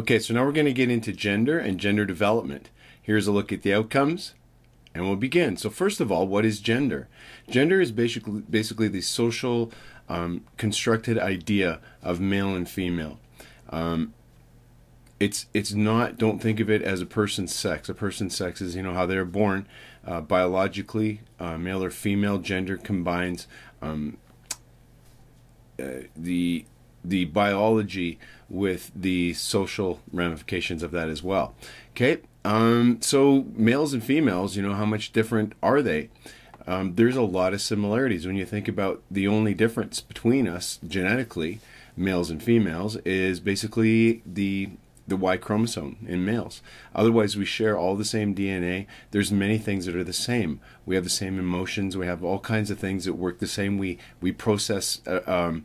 Okay, so now we're going to get into gender and gender development. Here's a look at the outcomes, and we'll begin. So first of all, what is gender? Gender is basically basically the social um, constructed idea of male and female. Um, it's it's not. Don't think of it as a person's sex. A person's sex is you know how they're born uh, biologically, uh, male or female. Gender combines um, uh, the the biology with the social ramifications of that as well. Okay, um, so males and females, you know, how much different are they? Um, there's a lot of similarities when you think about the only difference between us genetically, males and females, is basically the the Y chromosome in males. Otherwise, we share all the same DNA. There's many things that are the same. We have the same emotions. We have all kinds of things that work the same. We we process. Uh, um,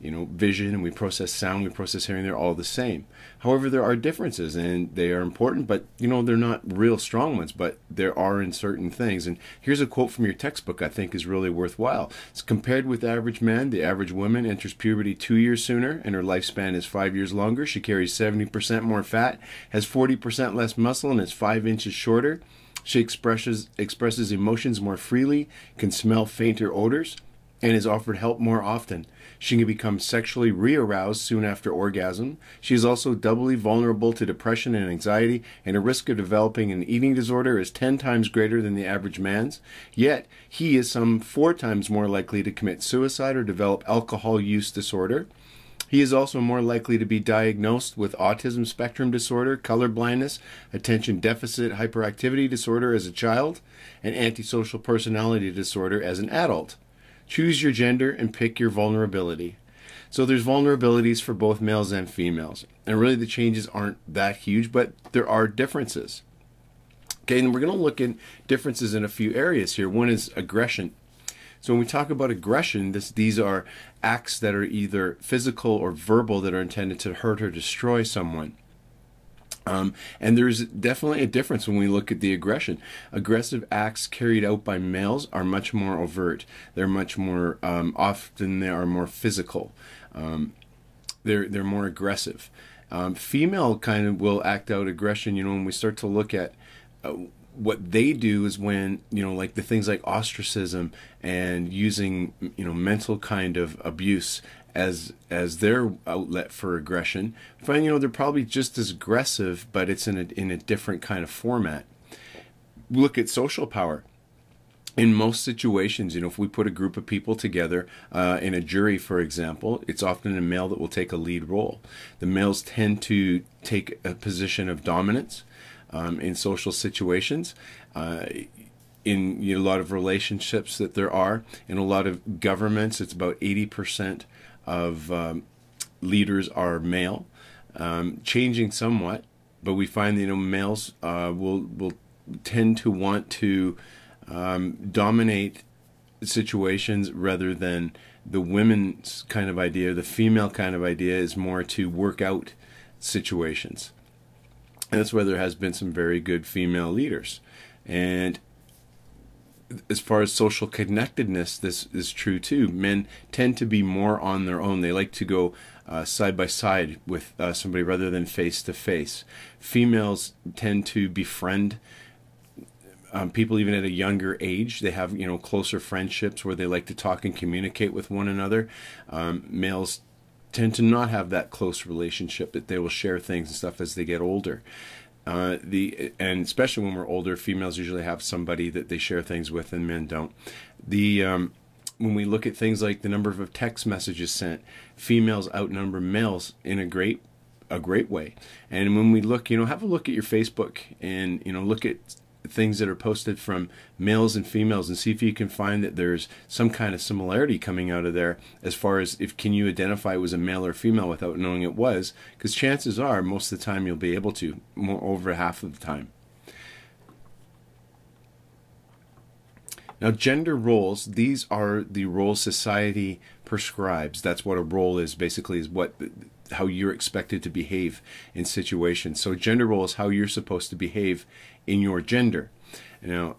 you know, vision and we process sound, we process hearing, they're all the same. However, there are differences and they are important, but you know, they're not real strong ones, but there are in certain things. And here's a quote from your textbook I think is really worthwhile. It's compared with average men the average woman enters puberty two years sooner and her lifespan is five years longer. She carries 70% more fat, has 40% less muscle, and is five inches shorter. She expresses expresses emotions more freely, can smell fainter odors, and is offered help more often. She can become sexually re-aroused soon after orgasm. She is also doubly vulnerable to depression and anxiety, and her risk of developing an eating disorder is 10 times greater than the average man's. Yet, he is some four times more likely to commit suicide or develop alcohol use disorder. He is also more likely to be diagnosed with autism spectrum disorder, color blindness, attention deficit hyperactivity disorder as a child, and antisocial personality disorder as an adult. Choose your gender and pick your vulnerability. So there's vulnerabilities for both males and females. And really the changes aren't that huge, but there are differences. Okay, and we're going to look at differences in a few areas here. One is aggression. So when we talk about aggression, this, these are acts that are either physical or verbal that are intended to hurt or destroy someone. Um, and there's definitely a difference when we look at the aggression. Aggressive acts carried out by males are much more overt. They're much more um, often they are more physical. Um, they're they're more aggressive. Um, female kind of will act out aggression. You know, when we start to look at uh, what they do is when you know like the things like ostracism and using you know mental kind of abuse as as their outlet for aggression find you know they're probably just as aggressive but it's in a in a different kind of format look at social power in most situations, you know, if we put a group of people together uh, in a jury, for example, it's often a male that will take a lead role. The males tend to take a position of dominance um, in social situations. Uh, in you know, a lot of relationships that there are, in a lot of governments, it's about 80% of um, leaders are male, um, changing somewhat, but we find that you know males uh, will will tend to want to um, dominate situations rather than the women's kind of idea. The female kind of idea is more to work out situations. And that's why there has been some very good female leaders. And as far as social connectedness, this is true too. Men tend to be more on their own. They like to go uh, side by side with uh, somebody rather than face to face. Females tend to befriend um, people even at a younger age. They have you know closer friendships where they like to talk and communicate with one another. Um, males tend to not have that close relationship that they will share things and stuff as they get older. Uh, the and especially when we're older, females usually have somebody that they share things with, and men don't. The um, when we look at things like the number of text messages sent, females outnumber males in a great a great way. And when we look, you know, have a look at your Facebook and you know look at things that are posted from males and females and see if you can find that there's some kind of similarity coming out of there as far as if can you identify it was a male or female without knowing it was? Because chances are most of the time you'll be able to more over half of the time. Now gender roles these are the roles society prescribes. That's what a role is basically is what how you're expected to behave in situations. So gender roles how you're supposed to behave in your gender. Know,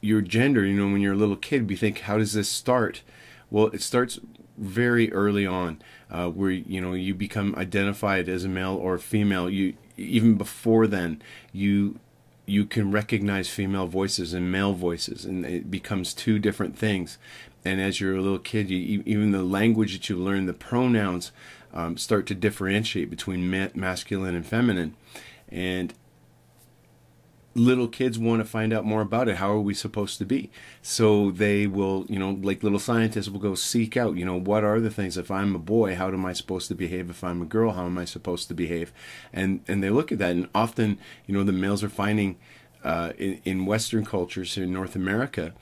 your gender, you know, when you're a little kid, we think, how does this start? Well, it starts very early on, uh, where you know you become identified as a male or a female. You even before then, you you can recognize female voices and male voices, and it becomes two different things. And as you're a little kid, you, even the language that you learn, the pronouns um, start to differentiate between ma- masculine and feminine. And little kids want to find out more about it. How are we supposed to be? So they will, you know, like little scientists will go seek out, you know, what are the things? If I'm a boy, how am I supposed to behave? If I'm a girl, how am I supposed to behave? And and they look at that, and often, you know, the males are finding uh, in, in Western cultures in North America,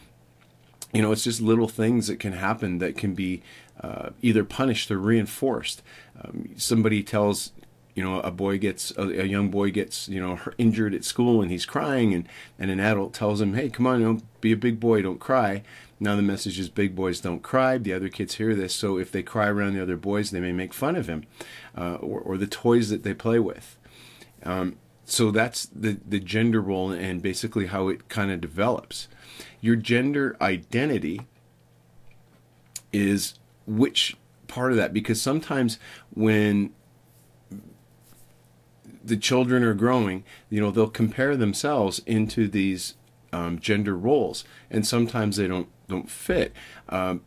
you know, it's just little things that can happen that can be uh, either punished or reinforced. Um, somebody tells you know a boy gets a, a, young boy gets you know injured at school and he's crying and and an adult tells him hey come on you know, be a big boy don't cry. Now the message is big boys don't cry. The other kids hear this so if they cry around the other boys they may make fun of him uh, or, or the toys that they play with. Um, so that's the the gender role and basically how it kind of develops. Your gender identity is which part of that? Because sometimes when the children are growing, you know, they'll compare themselves into these um, gender roles, and sometimes they don't don't fit. Um,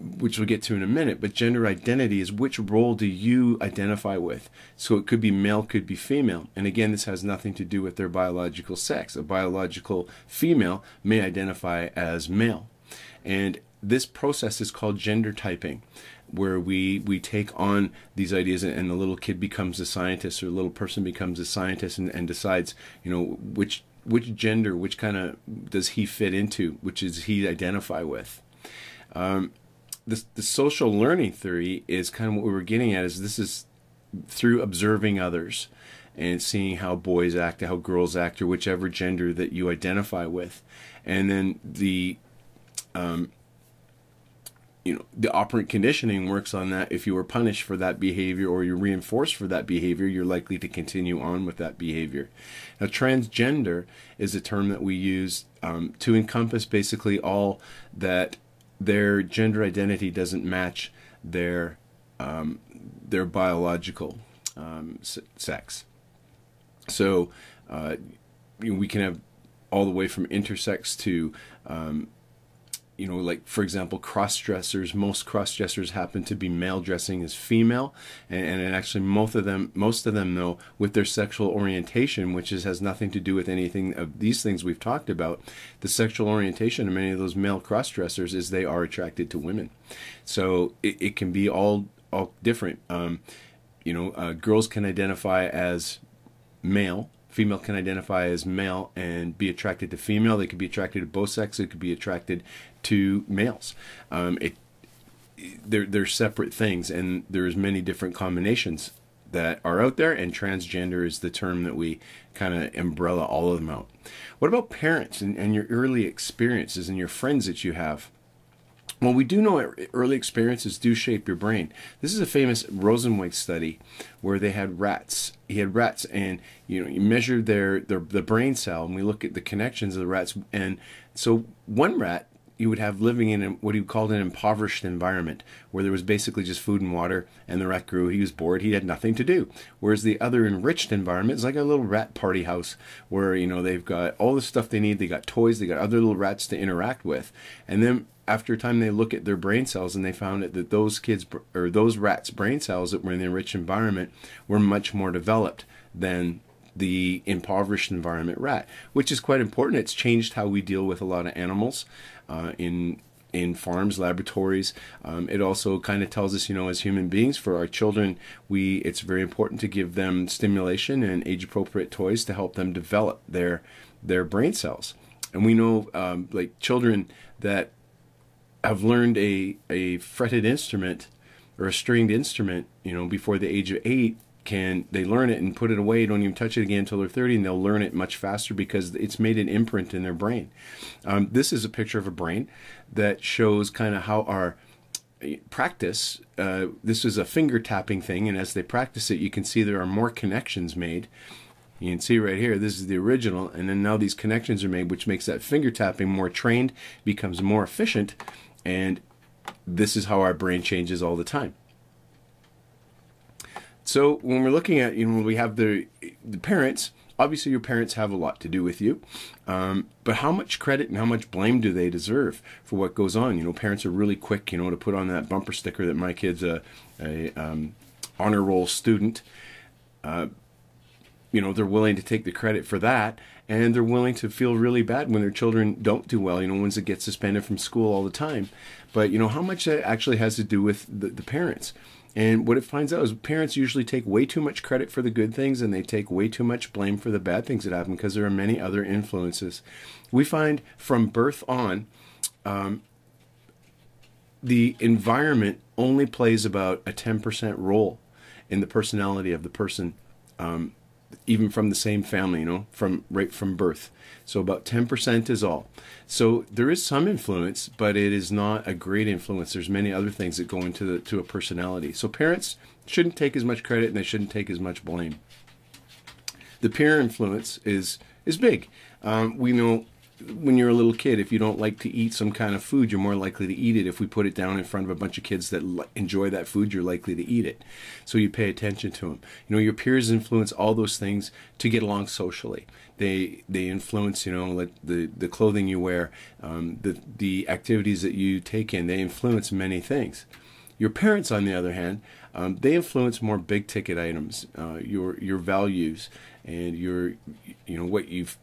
which we'll get to in a minute, but gender identity is which role do you identify with? So it could be male, could be female. And again, this has nothing to do with their biological sex. A biological female may identify as male. And this process is called gender typing where we we take on these ideas and the little kid becomes a scientist or the little person becomes a scientist and, and decides you know which which gender which kind of does he fit into which is he identify with. Um, the, the social learning theory is kind of what we were getting at is this is through observing others and seeing how boys act how girls act or whichever gender that you identify with. And then the um, you know the operant conditioning works on that. If you were punished for that behavior or you're reinforced for that behavior you're likely to continue on with that behavior. Now transgender is a term that we use um, to encompass basically all that their gender identity doesn't match their um, their biological um, sex. So uh, we can have all the way from intersex to um, you know, like for example, cross dressers. Most cross dressers happen to be male dressing as female, and, and actually most of them, most of them though, with their sexual orientation, which is, has nothing to do with anything of these things we've talked about. The sexual orientation of many of those male cross dressers is they are attracted to women, so it, it can be all all different. Um, you know, uh, girls can identify as male female can identify as male and be attracted to female. They could be attracted to both sexes. It could be attracted to males. Um, it, they're, they're separate things, and there's many different combinations that are out there, and transgender is the term that we kind of umbrella all of them out. What about parents and, and your early experiences and your friends that you have? Well, we do know er, early experiences do shape your brain. This is a famous Rosenzweig study where they had rats. He had rats, and you know, you measured their, their the brain cell, and we look at the connections of the rats. And so, one rat you would have living in what he called an impoverished environment where there was basically just food and water and the rat grew he was bored he had nothing to do whereas the other enriched environment is like a little rat party house where you know they've got all the stuff they need they got toys they got other little rats to interact with and then after a time they look at their brain cells and they found that those kids or those rats brain cells that were in the enriched environment were much more developed than the impoverished environment rat, which is quite important. It's changed how we deal with a lot of animals uh, in in farms, laboratories. Um, it also kind of tells us, you know, as human beings, for our children, we it's very important to give them stimulation and age appropriate toys to help them develop their their brain cells. And we know, um, like children that have learned a a fretted instrument or a stringed instrument, you know, before the age of eight, can they learn it and put it away don't even touch it again until they're 30 and they'll learn it much faster because it's made an imprint in their brain. Um, this is a picture of a brain that shows kind of how our eh, practice uh, this is a finger tapping thing and as they practice it you can see there are more connections made. You can see right here this is the original and then now these connections are made which makes that finger tapping more trained becomes more efficient and this is how our brain changes all the time. So when we're looking at, you know, when we have the the parents, obviously your parents have a lot to do with you, um, but how much credit and how much blame do they deserve for what goes on? You know, parents are really quick, you know, to put on that bumper sticker that my kid's a, a um, honor roll student. Uh, you know, they're willing to take the credit for that, and they're willing to feel really bad when their children don't do well. You know, ones that get suspended from school all the time. But you know, how much that actually has to do with the, the parents. And what it finds out is parents usually take way too much credit for the good things and they take way too much blame for the bad things that happen because there are many other influences. We find from birth on, um, the environment only plays about a 10% role in the personality of the person um, even from the same family, you know, from right from birth. So about 10% is all. So there is some influence, but it is not a great influence. There's many other things that go into the to a personality. So parents shouldn't take as much credit and they shouldn't take as much blame. The peer influence is is big. Um, we know when you're a little kid, if you don't like to eat some kind of food, you're more likely to eat it. If we put it down in front of a bunch of kids that enjoy that food, you're likely to eat it. So you pay attention to them. You know, your peers influence all those things to get along socially. They they influence, you know, like the the clothing you wear, um, the the activities that you take in. They influence many things. Your parents, on the other hand, um, they influence more big ticket items, uh, your your values and your you know what you've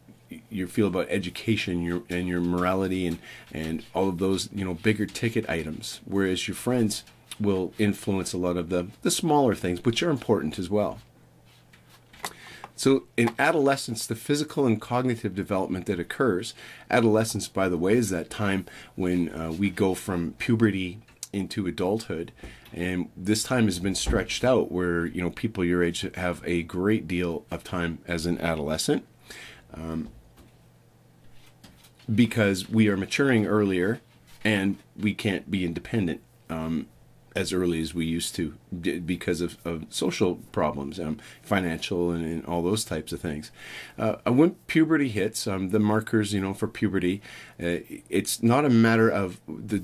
you feel about education your, and your morality and, and all of those you know bigger ticket items. Whereas your friends will influence a lot of the, the smaller things which are important as well. So in adolescence the physical and cognitive development that occurs adolescence by the way is that time when uh, we go from puberty into adulthood. And this time has been stretched out where you know people your age have a great deal of time as an adolescent um, because we are maturing earlier and we can't be independent um, as early as we used to because of, of social problems, um, financial and, and, all those types of things. Uh, when puberty hits, um, the markers, you know, for puberty, uh, it's not a matter of the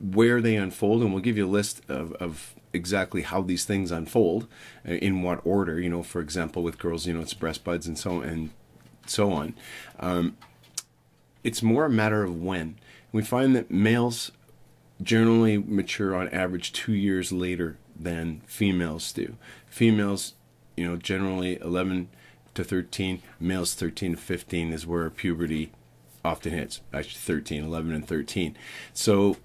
where they unfold, and we'll give you a list of, of exactly how these things unfold, uh, in what order. You know, for example, with girls, you know, it's breast buds and so and so on. Um, it's more a matter of when. We find that males generally mature on average two years later than females do. Females, you know, generally 11 to 13, males 13 to 15 is where puberty often hits. Actually, 13, 11, and 13. So,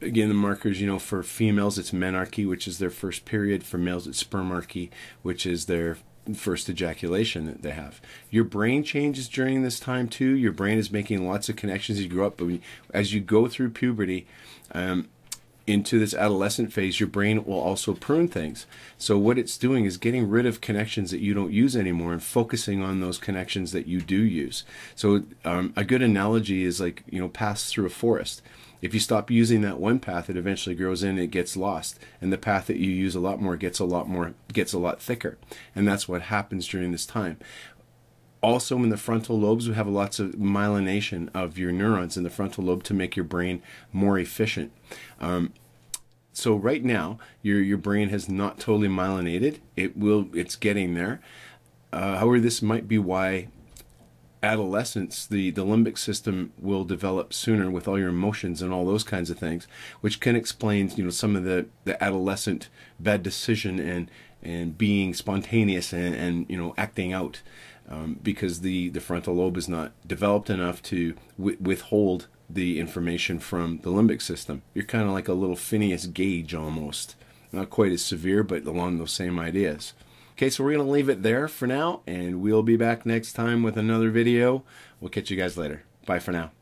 again, the markers, you know, for females, it's menarche, which is their first period. For males, it's spermarche, which is their first ejaculation that they have. Your brain changes during this time too. Your brain is making lots of connections as you grow up, but as you go through puberty, um, into this adolescent phase, your brain will also prune things. So what it's doing is getting rid of connections that you don't use anymore and focusing on those connections that you do use. So um, a good analogy is like you know pass through a forest. If you stop using that one path, it eventually grows in, it gets lost, and the path that you use a lot more gets a lot more gets a lot thicker, and that's what happens during this time. Also, in the frontal lobes, we have lots of myelination of your neurons in the frontal lobe to make your brain more efficient. Um, so right now, your your brain has not totally myelinated. It will. It's getting there. Uh, however, this might be why adolescence, the, the limbic system will develop sooner with all your emotions and all those kinds of things, which can explain, you know, some of the, the adolescent bad decision and, and being spontaneous and, and you know, acting out. Um, because the, the frontal lobe is not developed enough to withhold the information from the limbic system. You're kind of like a little Phineas Gage almost. Not quite as severe, but along those same ideas. Okay, so we're going to leave it there for now, and we'll be back next time with another video. We'll catch you guys later. Bye for now.